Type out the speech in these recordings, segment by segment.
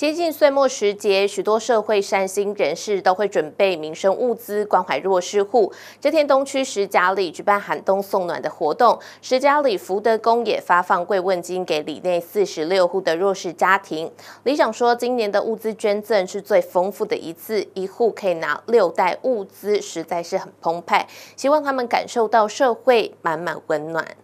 接近岁末时节，许多社会善心人士都会准备民生物资关怀弱势户。这天，东区石家里举办寒冬送暖的活动，石家里福德宫也发放慰问金给里内四十六户的弱势家庭。里长说，今年的物资捐赠是最丰富的一次，一户可以拿六袋物资，实在是很澎湃，希望他们感受到社会满满温暖。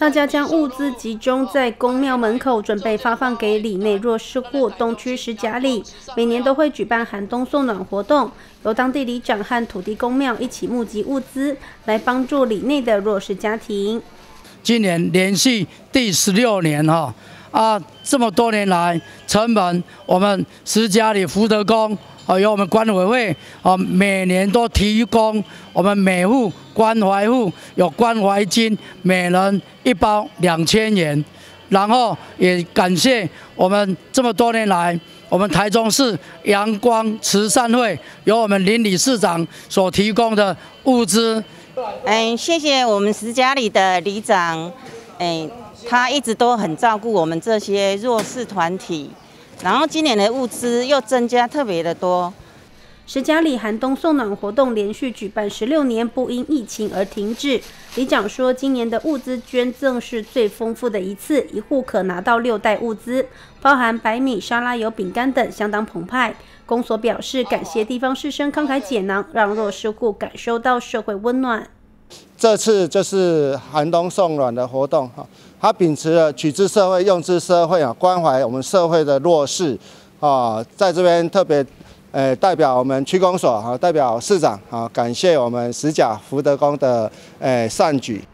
大家将物资集中在公庙门口，准备发放给里内弱势户。东区石甲里每年都会举办寒冬送暖活动，由当地里长和土地公庙一起募集物资，来帮助里内的弱势家庭。今年连续第十六年哈啊，这么多年来，成本我们石家里福德宫。啊，由我们管委会啊，每年都提供我们每户关怀户有关怀金，每人一包两千元。然后也感谢我们这么多年来，我们台中市阳光慈善会由我们林理事长所提供的物资。嗯，谢谢我们石家里的里长，嗯，他一直都很照顾我们这些弱势团体。然后今年的物资又增加特别的多。石家里寒冬送暖活动连续举办十六年，不因疫情而停止。里长说，今年的物资捐赠是最丰富的一次，一户可拿到六袋物资，包含白米、沙拉油、饼干等，相当澎湃。公所表示感谢地方士绅慷慨解囊，让弱势户感受到社会温暖。这次就是寒冬送暖的活动哈，它秉持了取之社会、用之社会啊，关怀我们社会的弱势啊，在这边特别，呃，代表我们区公所哈，代表市长啊，感谢我们石甲福德宫的呃善举。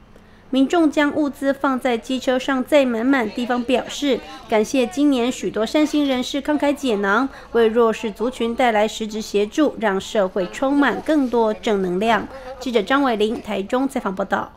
民众将物资放在机车上载满满，地方表示感谢今年许多善心人士慷慨解囊，为弱势族群带来实质协助，让社会充满更多正能量。记者张伟玲台中采访报道。